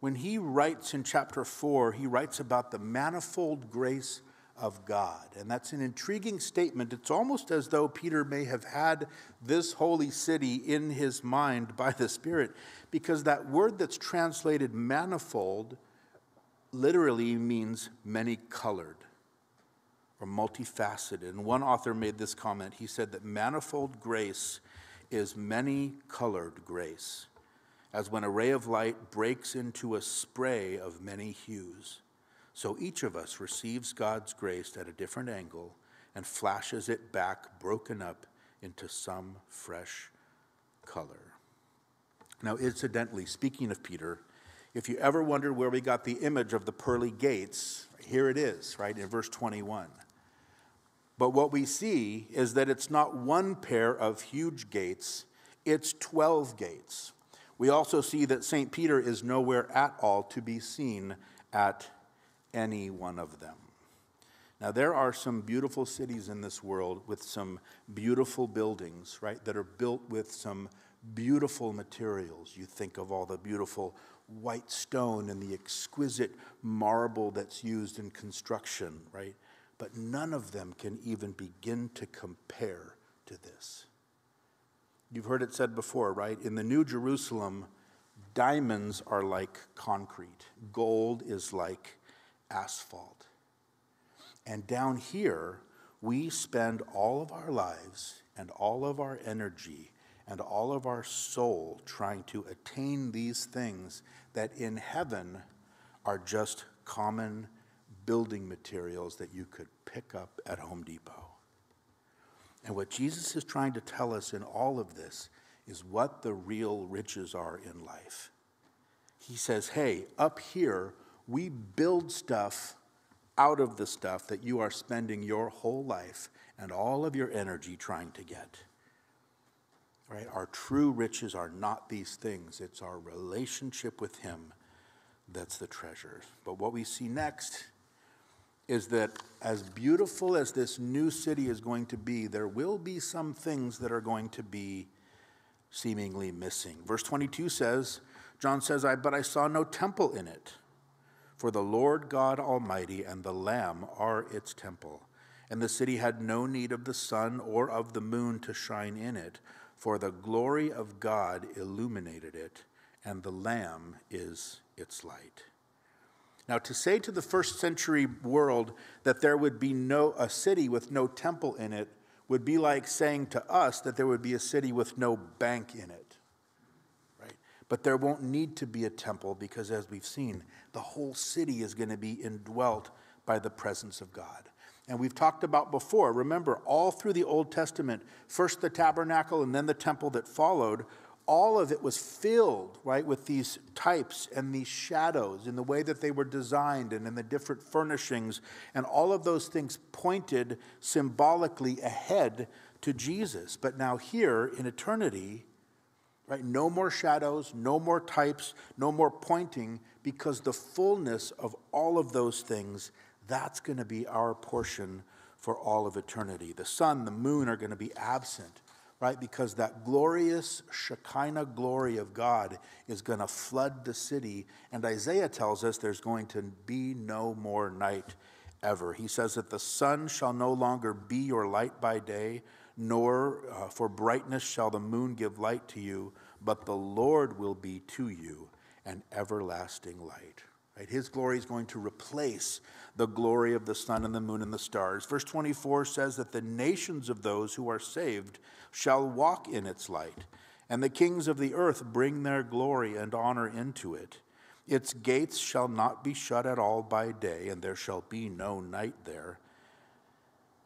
when he writes in chapter 4, he writes about the manifold grace of God. And that's an intriguing statement. It's almost as though Peter may have had this holy city in his mind by the Spirit, because that word that's translated manifold literally means many colored or multifaceted. And one author made this comment. He said that manifold grace is many colored grace, as when a ray of light breaks into a spray of many hues. So each of us receives God's grace at a different angle and flashes it back, broken up into some fresh color. Now, incidentally, speaking of Peter, if you ever wondered where we got the image of the pearly gates, here it is, right, in verse 21. But what we see is that it's not one pair of huge gates, it's 12 gates. We also see that St. Peter is nowhere at all to be seen at any one of them. Now, there are some beautiful cities in this world with some beautiful buildings, right, that are built with some beautiful materials. You think of all the beautiful white stone and the exquisite marble that's used in construction, right? But none of them can even begin to compare to this. You've heard it said before, right? In the New Jerusalem, diamonds are like concrete, gold is like asphalt. And down here, we spend all of our lives and all of our energy and all of our soul trying to attain these things that in heaven are just common building materials that you could pick up at Home Depot. And what Jesus is trying to tell us in all of this is what the real riches are in life. He says, hey, up here, we build stuff out of the stuff that you are spending your whole life and all of your energy trying to get. Right? Our true riches are not these things, it's our relationship with Him that's the treasure. But what we see next is that as beautiful as this new city is going to be, there will be some things that are going to be seemingly missing. Verse 22 says, John says, I, But I saw no temple in it. For the Lord God Almighty and the Lamb are its temple. And the city had no need of the sun or of the moon to shine in it, for the glory of God illuminated it, and the Lamb is its light. Now, to say to the first century world that there would be no a city with no temple in it would be like saying to us that there would be a city with no bank in it. Right? But there won't need to be a temple because, as we've seen, the whole city is going to be indwelt by the presence of God. And we've talked about before, remember, all through the Old Testament, first the tabernacle and then the temple that followed, all of it was filled, right, with these types and these shadows in the way that they were designed and in the different furnishings. And all of those things pointed symbolically ahead to Jesus. But now, here in eternity, Right? No more shadows, no more types, no more pointing, because the fullness of all of those things, that's going to be our portion for all of eternity. The sun, the moon are going to be absent, right? Because that glorious Shekinah glory of God is going to flood the city. And Isaiah tells us there's going to be no more night ever. He says that the sun shall no longer be your light by day, nor uh, for brightness shall the moon give light to you, but the Lord will be to you an everlasting light. Right? His glory is going to replace the glory of the sun and the moon and the stars. Verse 24 says that the nations of those who are saved shall walk in its light, and the kings of the earth bring their glory and honor into it. Its gates shall not be shut at all by day, and there shall be no night there.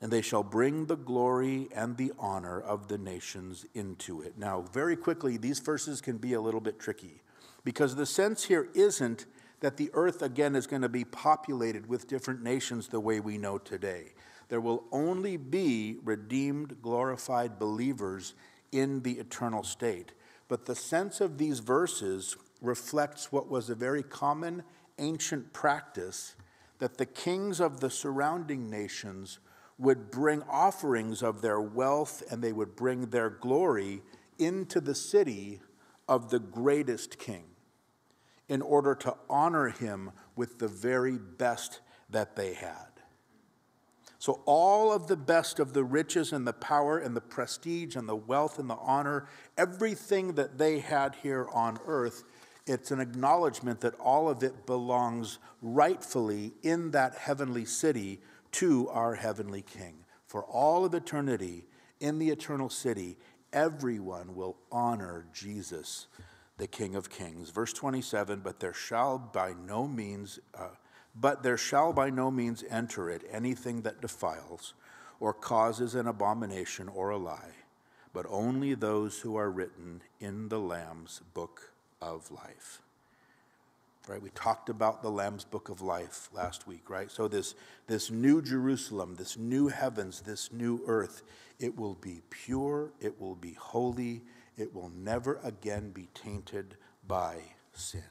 And they shall bring the glory and the honor of the nations into it. Now, very quickly, these verses can be a little bit tricky because the sense here isn't that the earth again is going to be populated with different nations the way we know today. There will only be redeemed, glorified believers in the eternal state. But the sense of these verses reflects what was a very common ancient practice that the kings of the surrounding nations would bring offerings of their wealth and they would bring their glory into the city of the greatest king in order to honor him with the very best that they had. So, all of the best of the riches and the power and the prestige and the wealth and the honor, everything that they had here on earth, it's an acknowledgement that all of it belongs rightfully in that heavenly city to our heavenly King. For all of eternity, in the eternal city, everyone will honor Jesus the King of Kings. Verse 27 But there shall by no means, uh, but there shall by no means enter it anything that defiles, or causes an abomination or a lie, but only those who are written in the Lamb's book of life. Right? We talked about the Lamb's book of life last week, right? So this, this new Jerusalem, this new heavens, this new earth, it will be pure, it will be holy, it will never again be tainted by sin.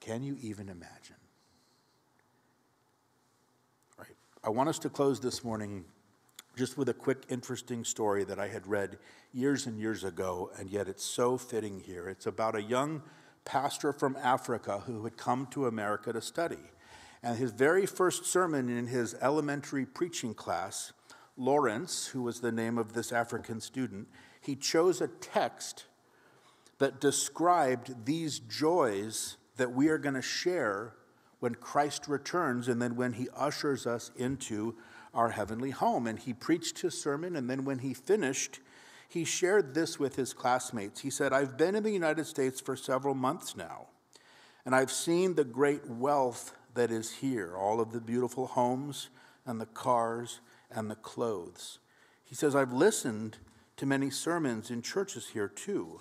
Can you even imagine? Right. I want us to close this morning just with a quick, interesting story that I had read years and years ago, and yet it's so fitting here. It's about a young pastor from Africa who had come to America to study. And his very first sermon in his elementary preaching class, Lawrence, who was the name of this African student, he chose a text that described these joys that we are going to share when Christ returns and then when he ushers us into our heavenly home. And he preached his sermon, and then when he finished, he shared this with his classmates. He said, I've been in the United States for several months now, and I've seen the great wealth that is here all of the beautiful homes and the cars and the clothes. He says, I've listened to many sermons in churches here too.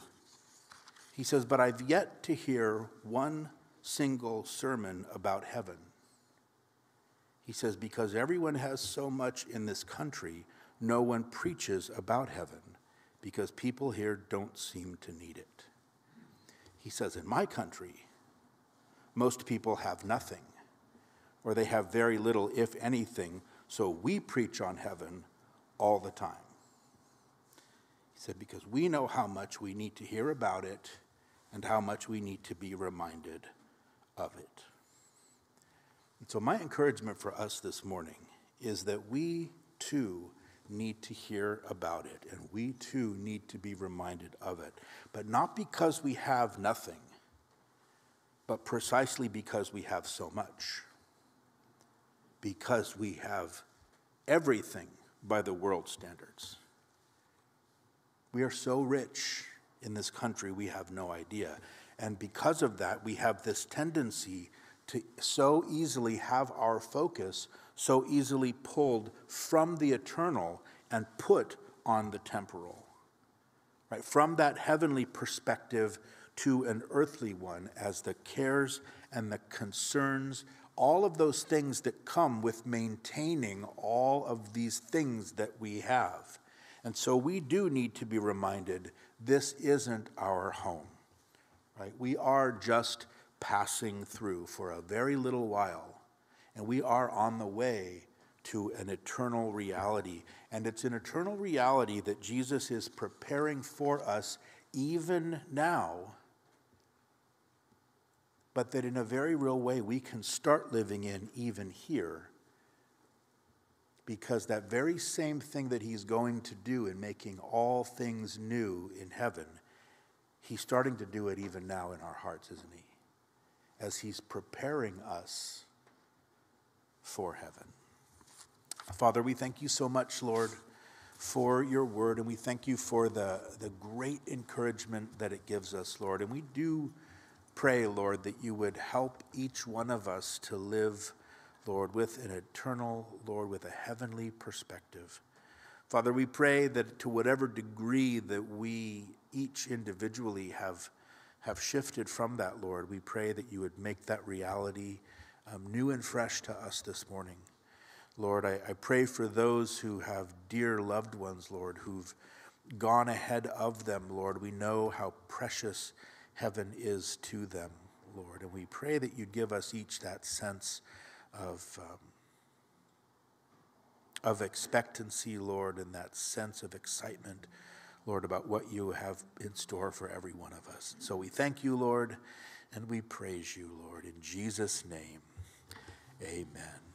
He says, But I've yet to hear one single sermon about heaven. He says, Because everyone has so much in this country, no one preaches about heaven because people here don't seem to need it. He says, In my country, most people have nothing, or they have very little, if anything, so we preach on heaven all the time. He said, because we know how much we need to hear about it and how much we need to be reminded of it. And so, my encouragement for us this morning is that we too need to hear about it and we too need to be reminded of it. But not because we have nothing, but precisely because we have so much. Because we have everything by the world standards. We are so rich in this country, we have no idea. And because of that, we have this tendency to so easily have our focus so easily pulled from the eternal and put on the temporal. Right? From that heavenly perspective to an earthly one, as the cares and the concerns, all of those things that come with maintaining all of these things that we have. And so we do need to be reminded this isn't our home, right? We are just passing through for a very little while, and we are on the way to an eternal reality. And it's an eternal reality that Jesus is preparing for us even now, but that in a very real way we can start living in even here because that very same thing that he's going to do in making all things new in heaven, he's starting to do it even now in our hearts, isn't he? as He's preparing us for heaven. Father, we thank you so much, Lord, for your word, and we thank you for the, the great encouragement that it gives us, Lord. And we do pray, Lord, that you would help each one of us to live, Lord, with an eternal, Lord, with a heavenly perspective. Father, we pray that to whatever degree that we each individually have, have shifted from that, Lord, we pray that you would make that reality um, new and fresh to us this morning. Lord, I, I pray for those who have dear loved ones, Lord, who've gone ahead of them, Lord. We know how precious heaven is to them, Lord. And we pray that you'd give us each that sense of, um, of expectancy, Lord, and that sense of excitement, Lord, about what you have in store for every one of us. So we thank you, Lord, and we praise you, Lord. In Jesus' name, amen.